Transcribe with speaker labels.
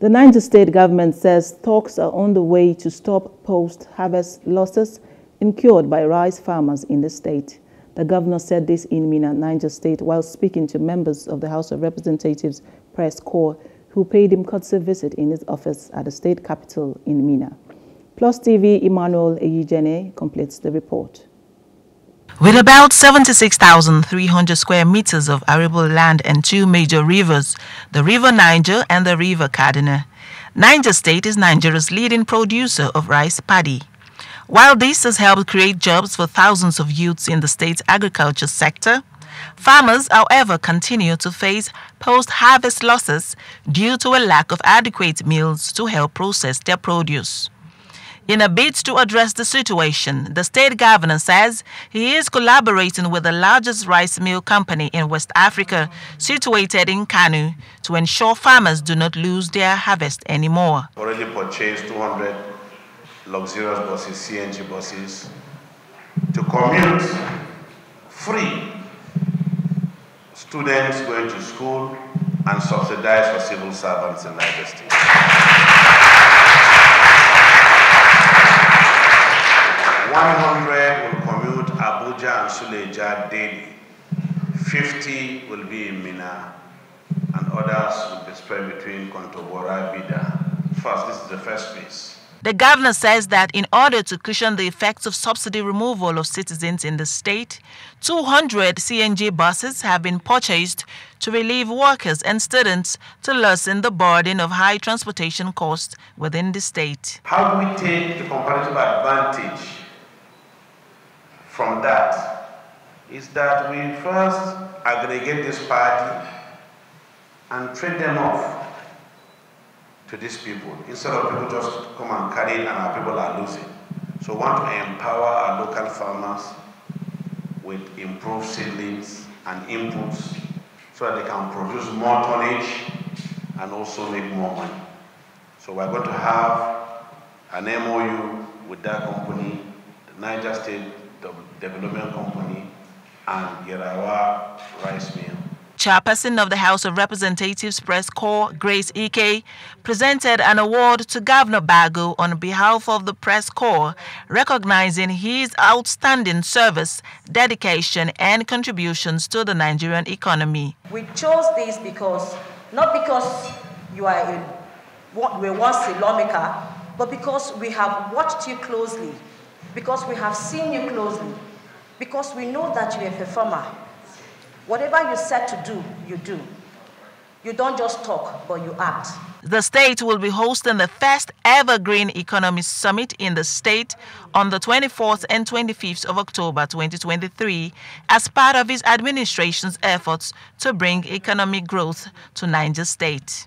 Speaker 1: The Niger state government says talks are on the way to stop post-harvest losses incurred by rice farmers in the state. The governor said this in Minna, Niger State, while speaking to members of the House of Representatives press corps who paid him courtesy visit in his office at the state capital in Minna. Plus TV Emmanuel Eyijene completes the report.
Speaker 2: With about 76,300 square meters of arable land and two major rivers, the River Niger and the River Kaduna, Niger State is Nigeria's leading producer of rice paddy. While this has helped create jobs for thousands of youths in the state's agriculture sector, farmers, however, continue to face post-harvest losses due to a lack of adequate mills to help process their produce. In a bid to address the situation, the state governor says he is collaborating with the largest rice mill company in West Africa, situated in Kano, to ensure farmers do not lose their harvest anymore.
Speaker 3: Already purchased 200 luxurious buses, CNG buses, to commute free students going to school and subsidized for civil servants in State. 100 will commute Abuja and Suleja daily. 50 will be in Minna, and others will be spread between Kontagora, Bida. First, this is the first phase.
Speaker 2: The governor says that in order to cushion the effects of subsidy removal of citizens in the state, 200 CNG buses have been purchased to relieve workers and students to lessen the burden of high transportation costs within the state.
Speaker 3: How do we take the comparative advantage from that is that we first aggregate this paddy and trade them off to these people instead of people just come and carry it and our people are losing. So we want to empower our local farmers with improved seedlings and inputs so that they can produce more tonnage and also make more money. So we're going to have an MOU with that company, the Niger State Development Company and Gerawa Rice Mill.
Speaker 2: Chairperson of the House of Representatives Press Corps, Grace Ike, presented an award to Governor Bago on behalf of the Press Corps, recognizing his outstanding service, dedication, and contributions to the Nigerian economy.
Speaker 4: We chose this because, not because you are a, were once a lawmaker, but because we have watched you closely, because we have seen you closely, because we know that you're a performer. Whatever you set to do, you do. You don't just talk, but you act.
Speaker 2: The state will be hosting the first ever Green Economy Summit in the state on the 24th and 25th of October 2023 as part of his administration's efforts to bring economic growth to Niger State.